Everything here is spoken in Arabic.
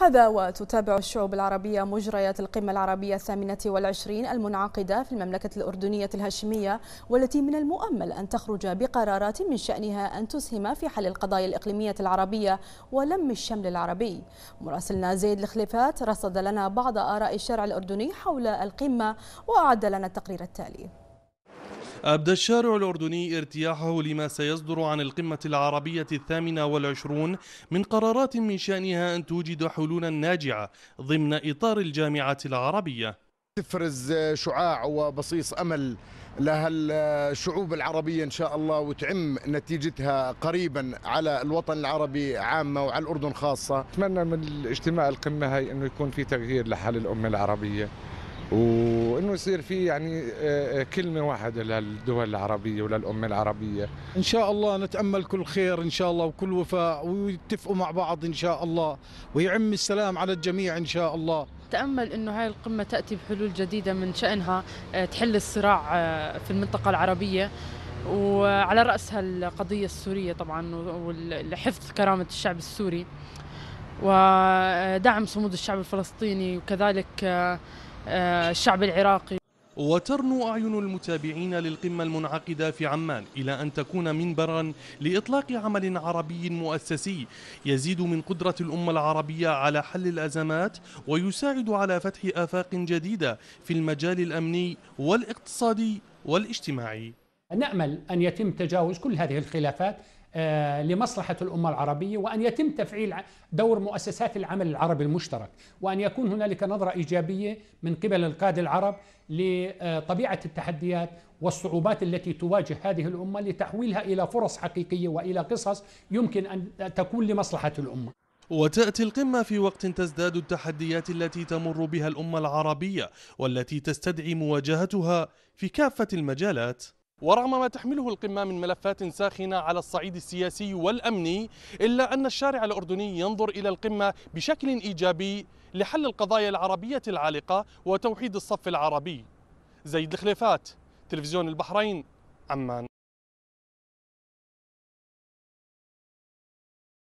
هذا وتتابع الشعوب العربية مجريات القمة العربية الثامنة والعشرين المنعقدة في المملكة الأردنية الهاشمية والتي من المؤمل أن تخرج بقرارات من شأنها أن تسهم في حل القضايا الإقليمية العربية ولم الشمل العربي. مراسلنا زيد الخليفات رصد لنا بعض آراء الشارع الأردني حول القمة وأعد لنا التقرير التالي. أبدى الشارع الأردني ارتياحه لما سيصدر عن القمة العربية الثامنة والعشرون من قرارات من شأنها أن توجد حلولا ناجعة ضمن إطار الجامعة العربية. تفرز شعاع وبصيص أمل لها الشعوب العربية إن شاء الله وتعم نتيجتها قريبا على الوطن العربي عامة وعلى الأردن خاصة. أتمنى من الاجتماع القمة هاي أنه يكون في تغيير لحال الأمة العربية. وإنه يصير في يعني آه، آه، كلمة واحدة للدول العربية وللأمة العربية. إن شاء الله نتأمل كل خير إن شاء الله وكل وفاء ويتفقوا مع بعض إن شاء الله ويعم السلام على الجميع إن شاء الله. تأمل أنه هاي القمة تأتي بحلول جديدة من شأنها آه، تحل الصراع في المنطقة العربية. وعلى رأسها القضية السورية طبعا وحفظ كرامة الشعب السوري ودعم صمود الشعب الفلسطيني وكذلك الشعب العراقي. وترنو أعين المتابعين للقمة المنعقدة في عمان إلى أن تكون منبرا لإطلاق عمل عربي مؤسسي يزيد من قدرة الأمة العربية على حل الأزمات ويساعد على فتح آفاق جديدة في المجال الأمني والاقتصادي والاجتماعي. نأمل أن يتم تجاوز كل هذه الخلافات آه، لمصلحة الأمة العربية وأن يتم تفعيل دور مؤسسات العمل العربي المشترك وأن يكون هنالك نظرة إيجابية من قبل القادة العرب لطبيعة التحديات والصعوبات التي تواجه هذه الأمة لتحويلها إلى فرص حقيقية وإلى قصص يمكن أن تكون لمصلحة الأمة. وتأتي القمة في وقت تزداد التحديات التي تمر بها الأمة العربية والتي تستدعي مواجهتها في كافة المجالات. ورغم ما تحمله القمة من ملفات ساخنة على الصعيد السياسي والأمني إلا أن الشارع الأردني ينظر إلى القمة بشكل إيجابي لحل القضايا العربية العالقة وتوحيد الصف العربي. زيد الخليفات تلفزيون البحرين عمان.